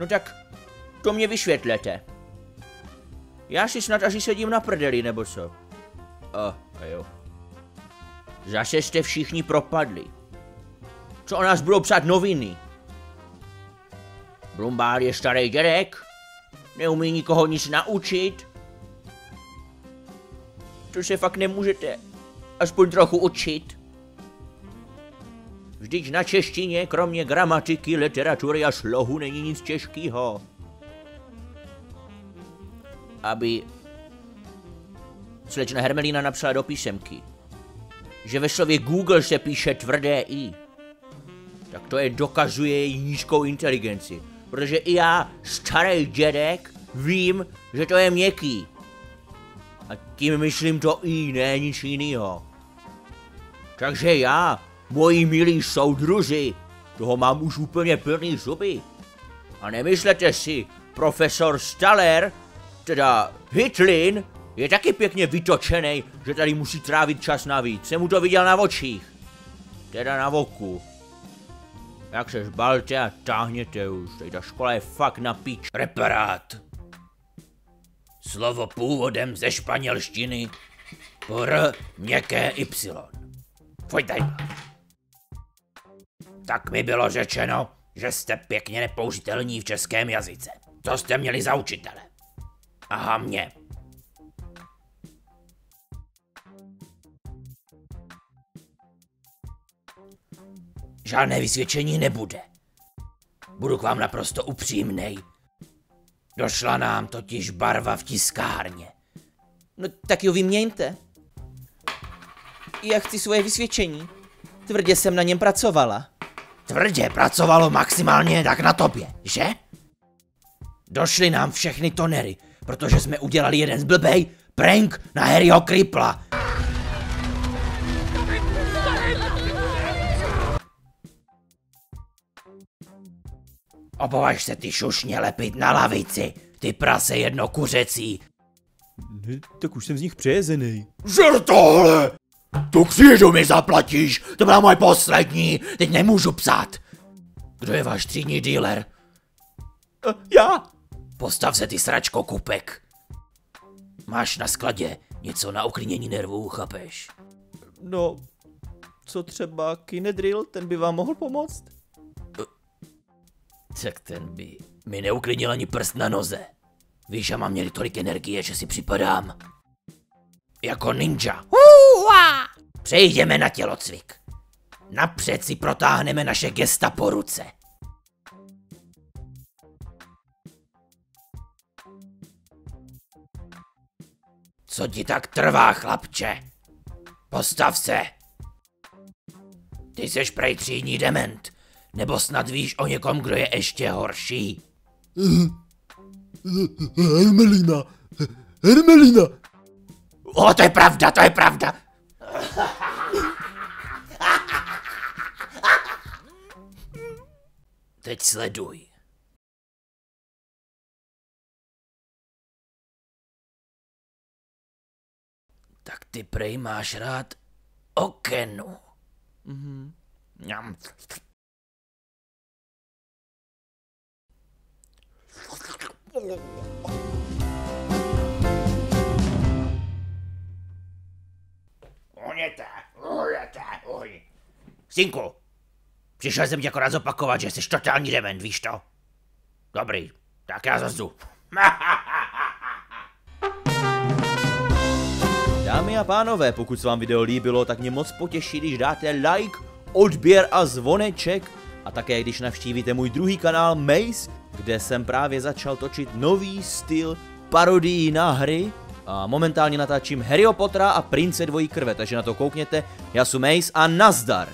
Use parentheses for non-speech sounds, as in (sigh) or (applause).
No tak, to mě vysvětlete. Já si snad asi sedím na prdeli, nebo co? A, a jo. Zase jste všichni propadli. Co o nás budou psát noviny? Blumbár je starý dědek, neumí nikoho nic naučit. To se fakt nemůžete aspoň trochu učit. Vždyť na češtině, kromě gramatiky, literatury a slohu, není nic těžkého. Aby slečna Hermelína napsala do písemky, že ve slově Google se píše tvrdé i, tak to je dokazuje její nízkou inteligenci. Protože i já, starý dědek, vím, že to je měkký. A tím myslím to i, ne nic jiného. Takže já, moji milí soudruzi, toho mám už úplně plný zuby. A nemyslete si, profesor Staller, teda Hitlin, je taky pěkně vytočený, že tady musí trávit čas navíc. Jsem mu to viděl na očích. Teda na voku. Jak se zbalte a táhněte už, tady ta škola je fakt na píč. Reparát. Slovo původem ze španělštiny. Por měkké Y. Pojď Tak mi bylo řečeno, že jste pěkně nepoužitelní v českém jazyce. Co jste měli za učitele? Aha, mě. Žádné vysvědčení nebude. Budu k vám naprosto upřímnej. Došla nám totiž barva v tiskárně. No tak jo vyměňte. Já chci svoje vysvědčení. Tvrdě jsem na něm pracovala. Tvrdě pracovalo maximálně tak na tobě, že? Došly nám všechny tonery, protože jsme udělali jeden z blbej prank na Harryho Kripla. Obovaž se ty šušně lepit na lavici, ty prase jedno kuřecí. Ne, tak už jsem z nich přejezený. Žer tohle! Tu křížu mi zaplatíš, to byla moje poslední, teď nemůžu psát. Kdo je váš třídní dealer? Uh, já! Postav se ty sračko kupek. Máš na skladě něco na uklidnění nervů, chápeš? No, co třeba Kinedrill, ten by vám mohl pomoct? Tak ten by mi neuklidnil ani prst na noze. Víš, já mám měli tolik energie, že si připadám. Jako ninja. Hua! Přejdeme na tělocvik. Napřed si protáhneme naše gesta po ruce. Co ti tak trvá, chlapče? Postav se. Ty seš prej třídní dement. Nebo snad víš o někom, kdo je ještě horší? Hermelina! Hermelina! O, to je pravda, to je pravda. Teď sleduj. Tak ty prej máš rád okenu. Mhm. Mňam. Uněte, uněte, uj. Synku, přišel jsem tě akorát zopakovat, že jsi totální dement, víš to? Dobrý, tak já zazdu. (laughs) Dámy a pánové, pokud se vám video líbilo, tak mě moc potěší, když dáte like, odběr a zvoneček a také když navštívíte můj druhý kanál Maze, kde jsem právě začal točit nový styl parodií na hry a momentálně natáčím Harryho Pottera a Prince dvojí krve, takže na to koukněte, já jsem Mace a nazdar!